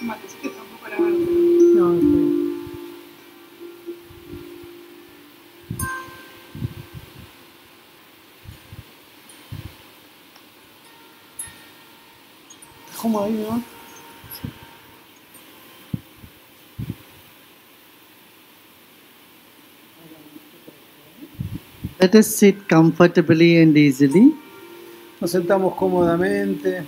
Mate, sí que está un poco la No, está bien. ¿Cómo ahí, no? Let us sit comfortably and easily. Nos sentamos cómodamente.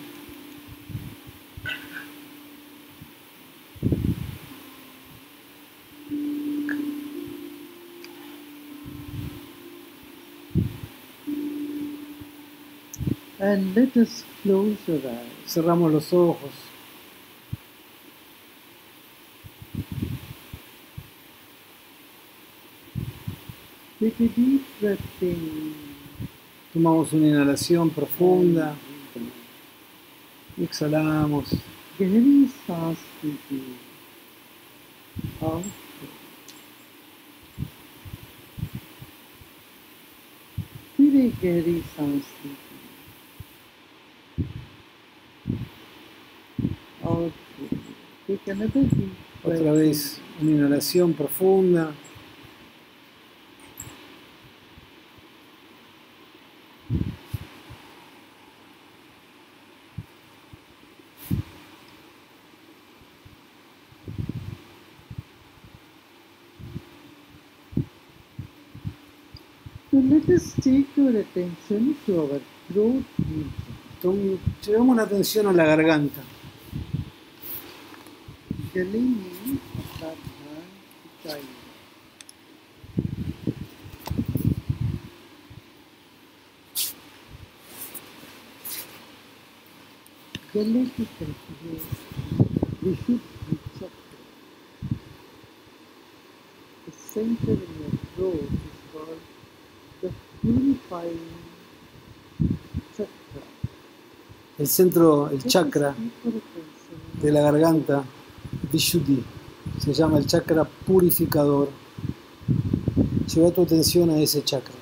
And Let close our eyes. Cerramos los ojos. Tomamos una inhalación profunda. Exhalamos. Otra vez una inhalación profunda. So let us take your attention to our throat region. Tom- Llevamos la atención a la garganta. गले में अपना ध्यान खिंचाइए गले की तरफ है विशुद्ध चक्र The center in your throat is called the purifying chakra. El centro, el Let us chakra keep our attention de la garganta, Vishuddhi, se llama el chakra purificador. Lleva tu atención a ese chakra.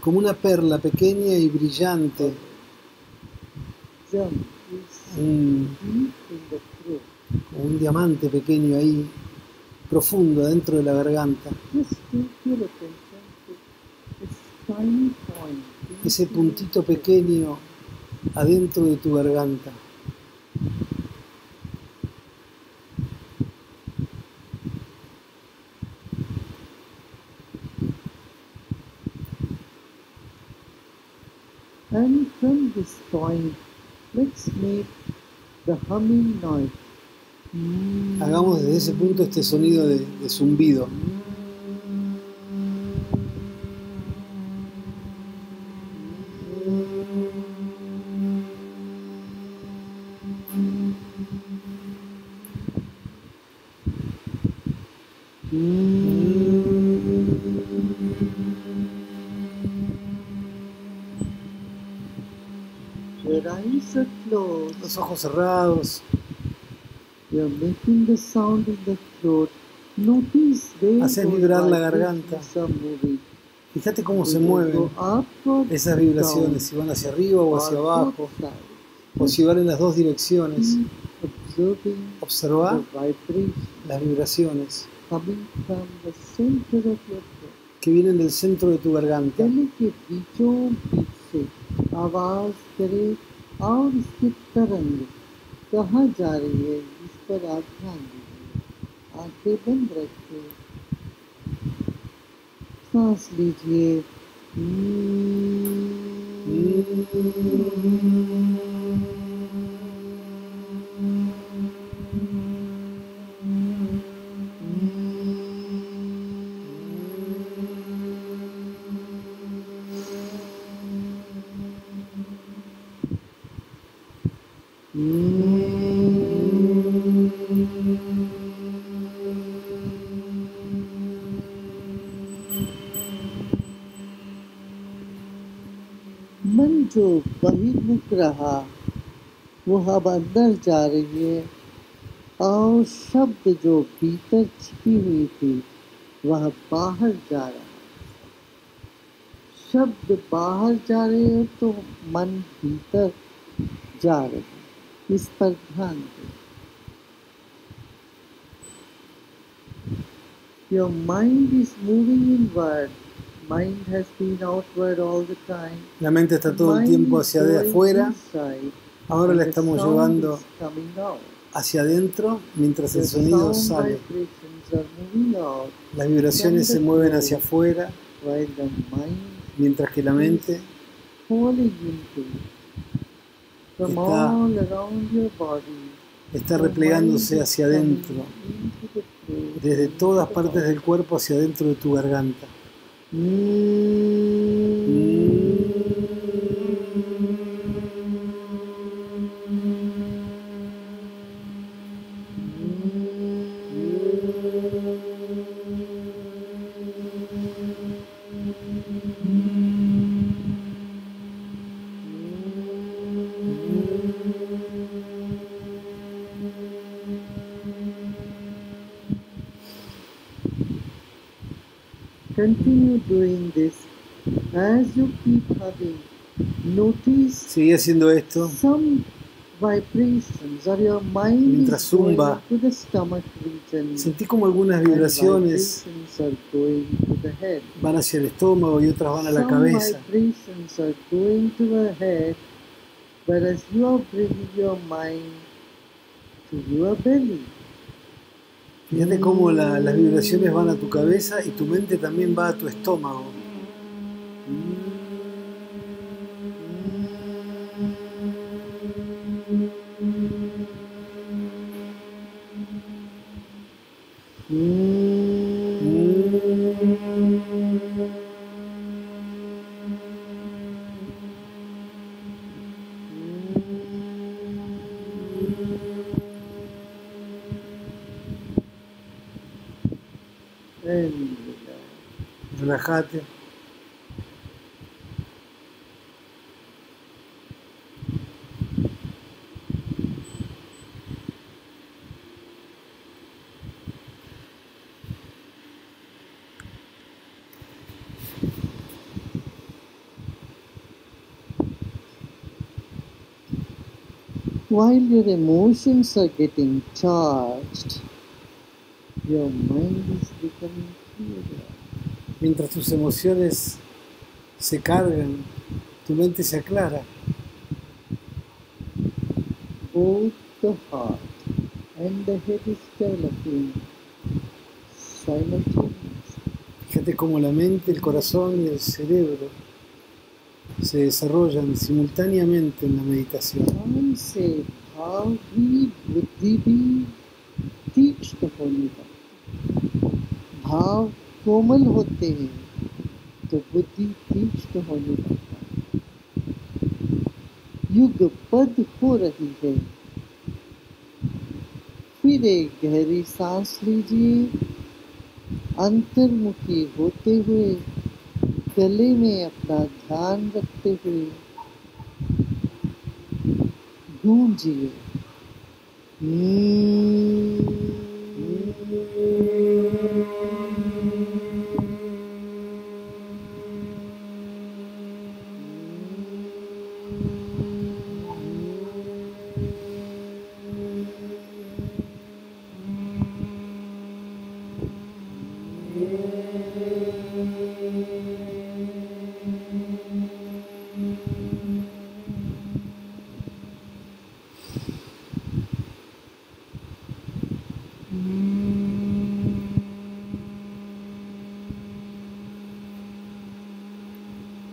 Como una perla pequeña y brillante, como un diamante pequeño ahí, profundo dentro de la garganta. Ese puntito pequeño adentro de tu garganta. And from this point, let's make the humming noise. Hagamos desde ese punto este sonido de, de zumbido. Los ojos cerrados. You're making the sound in the throat. Notice where Haces those vibrar la garganta. Fíjate cómo se mueven esas vibraciones, si van hacia arriba o hacia abajo, o si van en las dos direcciones. Observa las vibraciones que vienen del centro de tu garganta. और इसकी तरंग कहाँ जा रही है इस पर आप ध्यान दीजिए। आँखें बंद रखिए। सांस लीजिए। मन जो बहिर्मुख रहा। वो अब अंदर जा रही है। और शब्द जो भीतर छिपी हुई थी, वह बाहर जा रहा शब्द बाहर जा रहे हो तो मन भीतर जा रहे हैं। इस पर ध्यान दें। Your mind is moving inward. Mind has been outward all the time. La mente está todo el tiempo hacia de afuera, ahora la estamos llevando hacia adentro mientras el sonido sale. Las vibraciones se mueven hacia afuera, mientras que la mente está, está replegándose hacia adentro, desde todas partes del cuerpo hacia adentro de tu garganta. 嗯。Haciendo esto Mientras zumba. Sentí como algunas vibraciones van hacia el estómago y otras van a la cabeza. Fíjate cómo la- las vibraciones van a tu cabeza y tu mente también va a tu estómago. While your emotions are getting charged, your mind is becoming clearer. Mientras tus emociones se cargan, tu mente se aclara. Both the heart and the head is developing. Fíjate cómo la mente, el corazón y el cerebro se desarrollan simultáneamente en la meditación. How कोमल होते हैं तो बुद्धि तीक्ष्ण होने लगता है। युग पद हो रही है। फिर एक गहरी सांस लीजिए। अंतर्मुखी होते हुए गले में अपना ध्यान रखते हुए गूंजिए।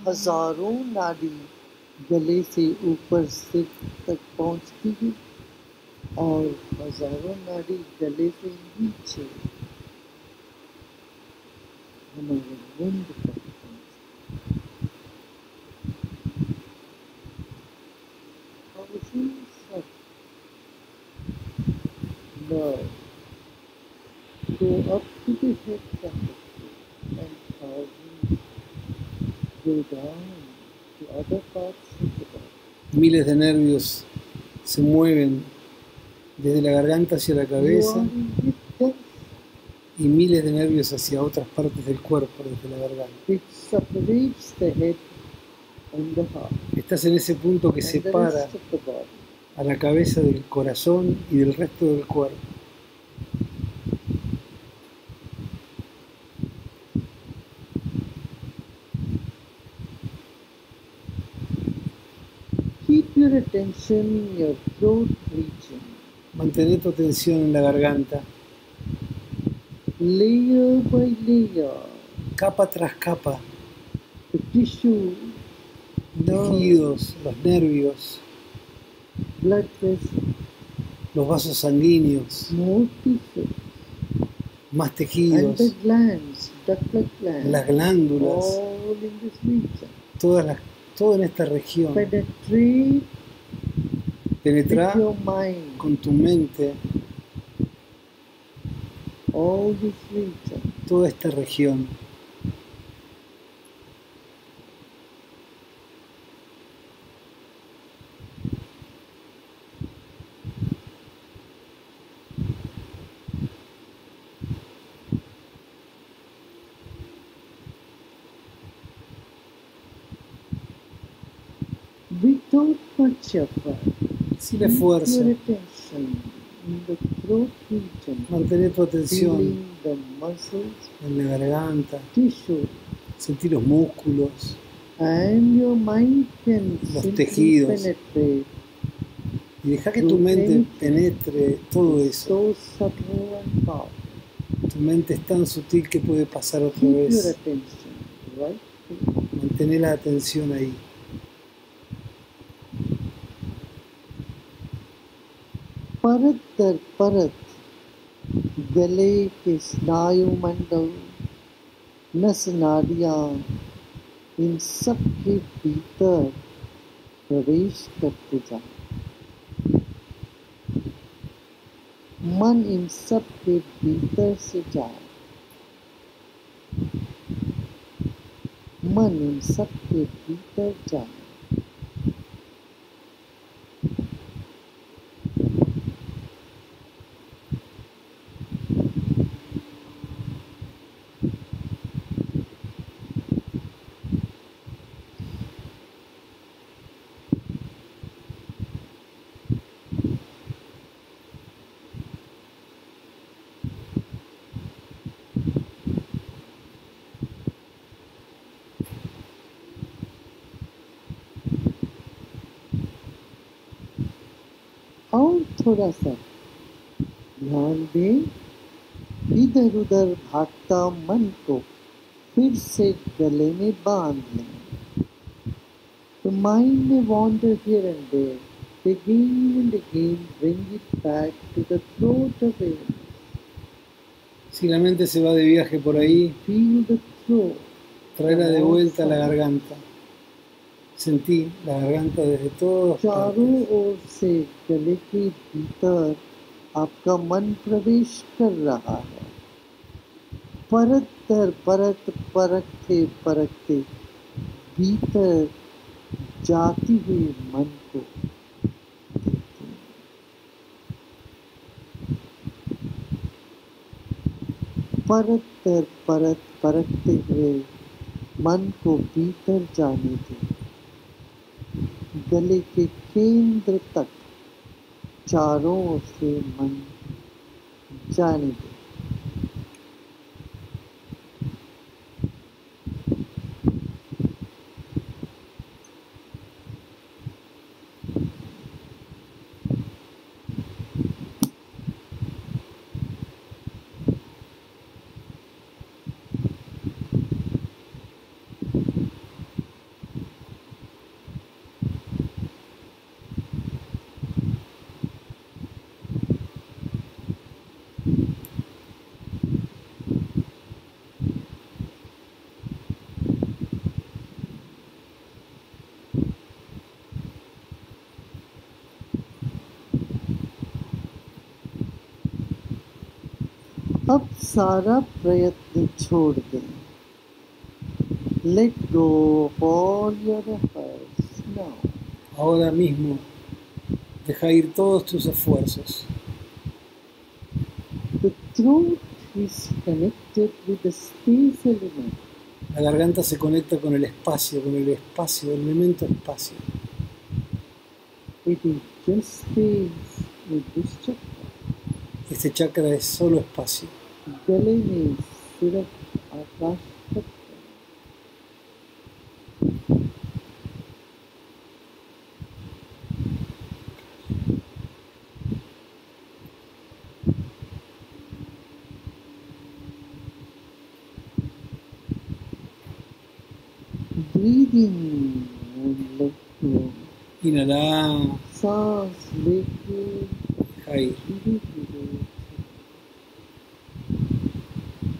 हज़ारों नाड़ी गले से ऊपर सिर तक पहुँचती है और हज़ारों नाड़ी गले से नीचे। हमारे मुंड तक De nervios se mueven desde la garganta hacia la cabeza y miles de nervios hacia otras partes del cuerpo desde la garganta. Estás en ese punto que separa a la cabeza del corazón y del resto del cuerpo. Attention in your throat region. Mantén tu atención en la garganta, Layer by layer, capa tras capa, the tissue, tejidos, los nervios, blood vessels, los vasos sanguíneos, more tissues, más and tejidos, the glands, duct-like glands, las glándulas, all in this region. todas las, todo en esta región. Penetrate Penetra with your mind, con tu mente toda esta región. Without much the throat region, mantén tu atención en la garganta, sentir los músculos, Los tejidos. y deja que tu mente penetre todo eso. Tu mente es tan sutil que puede pasar otra vez. Mantén la atención ahí. परत दर परत गले के स्नायु मंडल, नस नाड़ियाँ, इन सब के भीतर प्रवेश करते जाए। मन इन सब के भीतर से जाए। मन इन सब के भीतर जाए। थोड़ा सा ध्यान दें इधर उधर भागता मन को फिर से गले में बांध लें The mind may wander here and there. Again and again, bring it back to the throat awareness. Si la mente se va de viaje por ahí, Feel the throat. tráela de vuelta a la garganta. Sentí la garganta desde todos चारों ओर से गले के भीतर आपका मन प्रवेश कर रहा है। परत दर परत, परखते परखते भीतर जाती हुई मन को परत दर परत, परखते हुए मन को भीतर जाने दें। गले के केंद्र तक चारों ओर से मन जाने दे। सारा प्रयत्न छोड़ दें let go all your efforts now Ahora mismo, deja ir todos tus esfuerzos. The throat is connected with the space element. La garganta se conecta con el espacio, con el espacio, el elemento espacio. It is just space with this chakra. Este chakra es solo espacio. Really means syrup the pasta.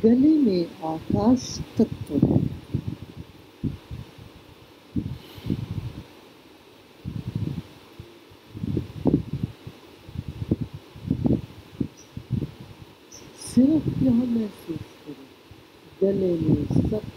गले में आकाश तत्व। सिर्फ़ यह महसूस करो गले में सब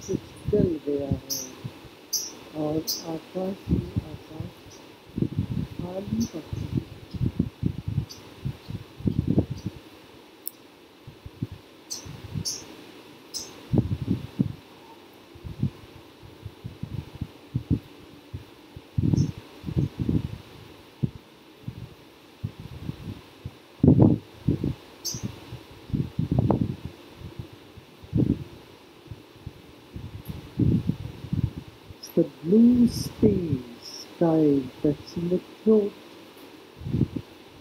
that's in the throat.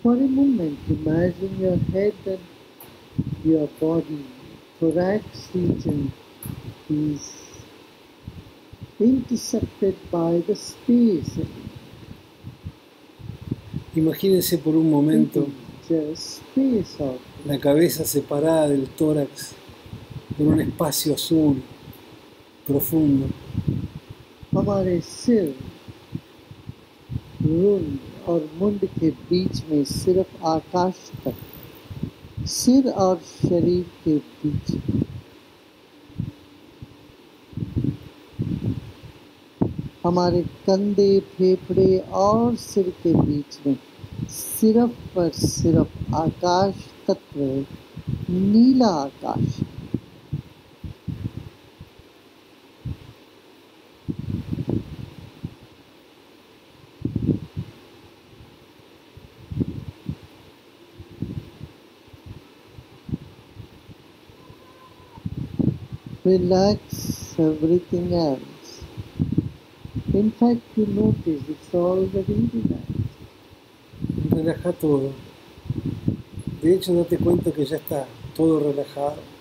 For a moment, imagine your head and your body, thorax region is intercepted by the space. Imagínense por un momento la cabeza separada del tórax por un espacio azul profundo. रुंड और मुंड के बीच में सिर्फ़ आकाश तक, सिर और शरीर के बीच। हमारे कंधे, फेफड़े और सिर के बीच में सिर्फ़ पर सिर्फ़ आकाश तत्व नीला आकाश। Relax everything else. In fact, you notice it's already relaxed. Relaja todo. De hecho, date cuenta que ya está todo relajado.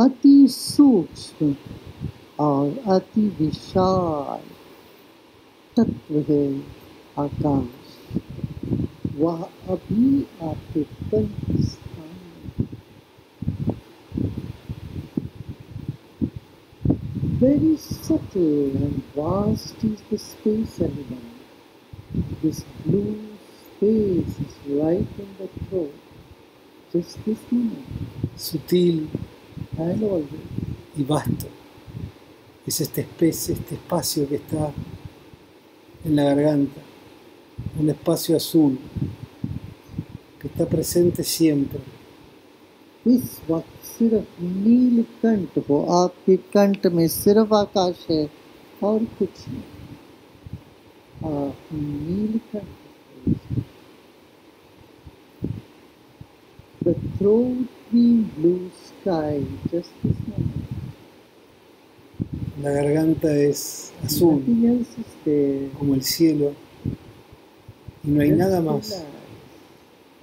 अति सूक्ष्म और अति विशाल तत्व है आकाश वह अभी आपके कंठ स्थान में Very subtle and vast is the space element. This blue space is right in the throat. Just this moment Sutil and always. y vasto. Es este especie, este espacio que está en la garganta, un espacio azul que está presente siempre. इस वक्त सिर्फ नीलकंठ हो आपके कंठ में सिर्फ आकाश है और कुछ नहीं आप Neelkanth The throat being blue sky just this moment. La garganta es azul there. como el cielo y no hay nada más,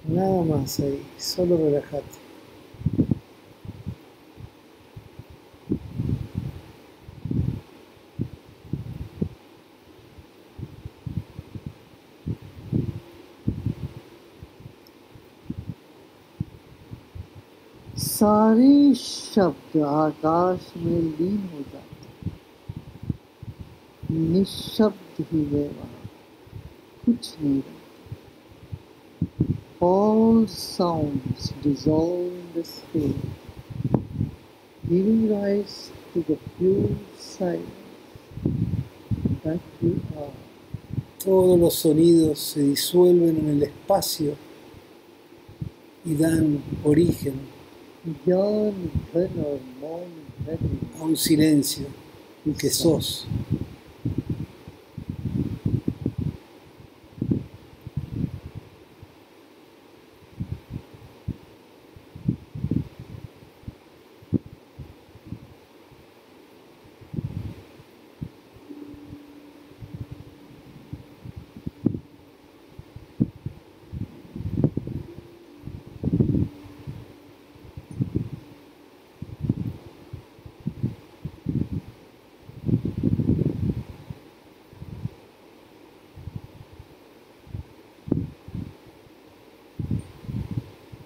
nada más ahí, solo relájate. सारे शब्द आकाश में लीन हो जाते निशब्द ही है वहाँ कुछ नहीं रहता all sounds dissolve in the space, giving rise to the pure silence that you are. Todos los sonidos se disuelven en el espacio y dan origen un silencio que sos.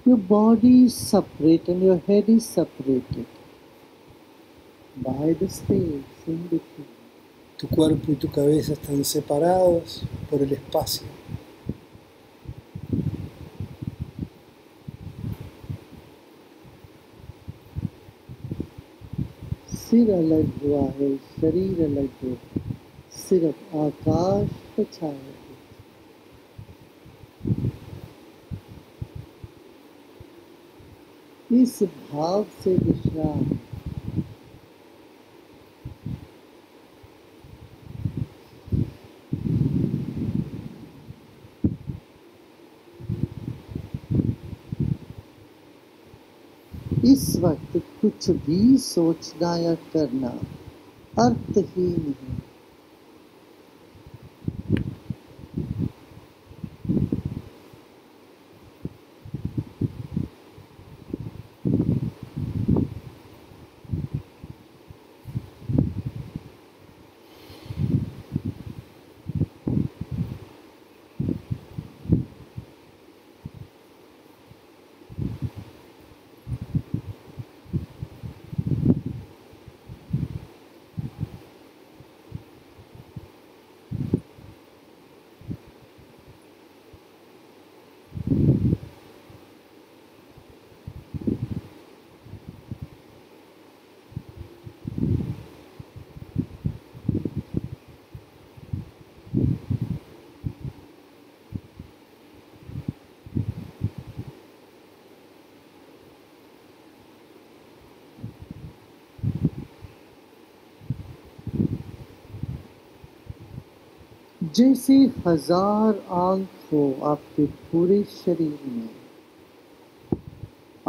Your body is separate and your head is separated by the space in between. Tu cuerpo y tu cabeza están separados por el espacio. सिर अलग हुआ है शरीर अलग है सिर्फ़ आकाश छाया है इस भाव से विश्राम इस वक्त कुछ भी सोचना या करना अर्थहीन है। जैसे हज़ार आँख हो आपके पूरे शरीर में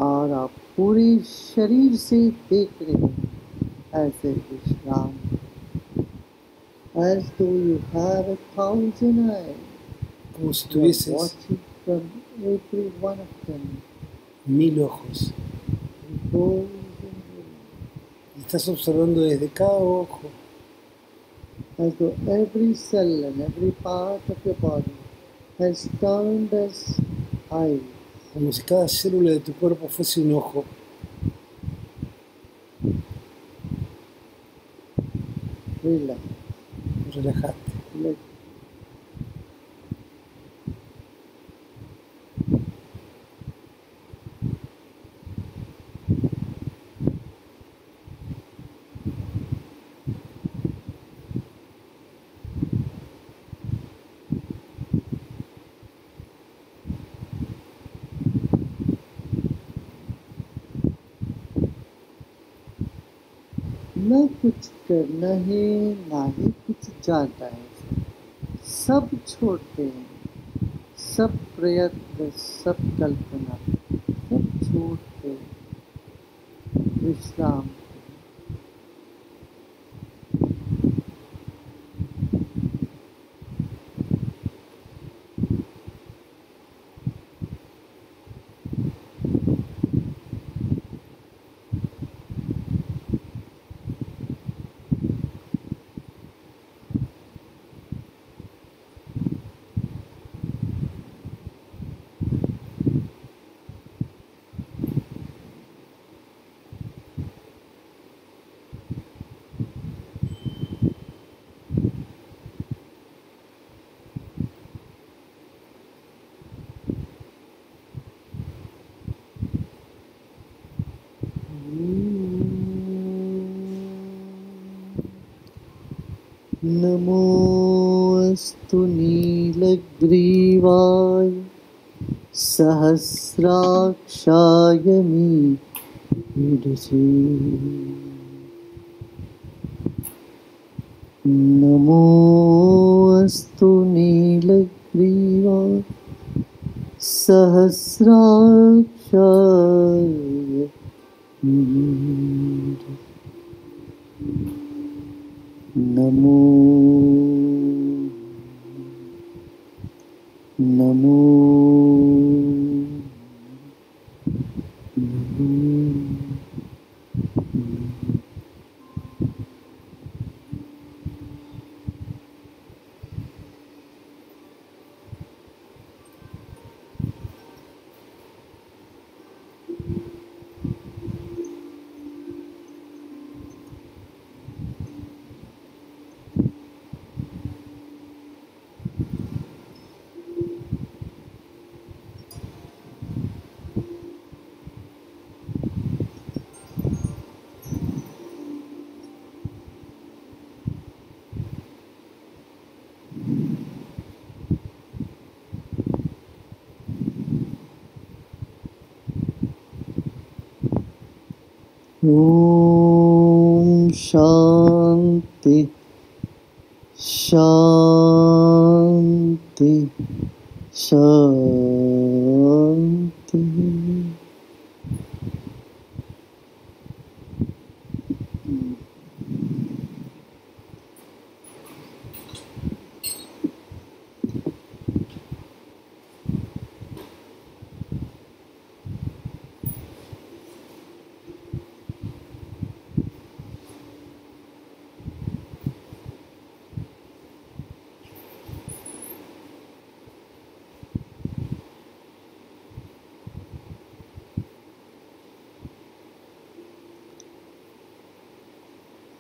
और आप पूरे शरीर से देख रहे हैं ऐसे विश्राम as though you have a thousand eyes are watching from every one of them mil ojos. Y estás observando desde cada ojo as though every cell and every part of your body has turned as eyes como si cada célula de tu cuerpo fuese un ojo. relax Relajate. करना है ना ही कुछ जानता है। सब छोड़ते हैं, सब प्रयत्न, सब कल्पना, सब छोड़ते विश्राम नमोऽस्तु नीलग्रीवाय सहस्राक्षाय मीडसे नमोऽस्तु नीलग्रीवाय सहस्राक्षाय รู้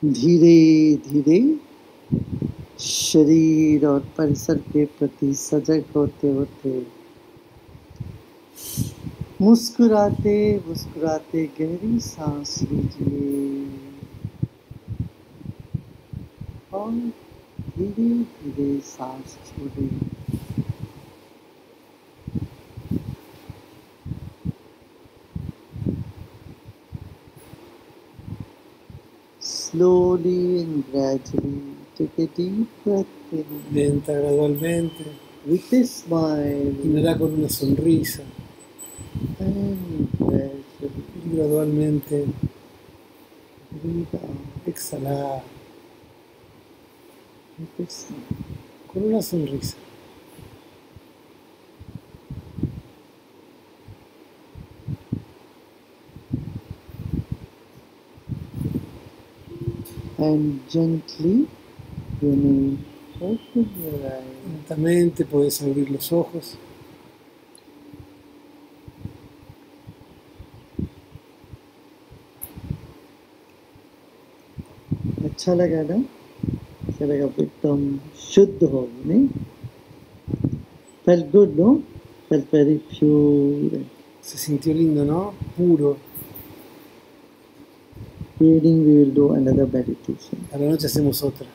धीरे धीरे शरीर और परिसर के प्रति सजग होते होते, मुस्कुराते मुस्कुराते गहरी सांस लीजिए। और धीरे धीरे सांस छोड़िए। Slowly and gradually take a deep breath in Lenta, gradualmente. with a smile Inhala con una sonrisa and gradually y gradualmente breathe out exhalar with a smile. con una sonrisa. And gently you may open your eyes. Lentamente puedes abrir los ojos. अच्छा लगा ना अच्छा लगा एकदम शुद्ध हो नहीं felt good no felt very pure Se sintió lindo, ¿no? Puro. Evening we will do another meditation A la noche hacemos otra.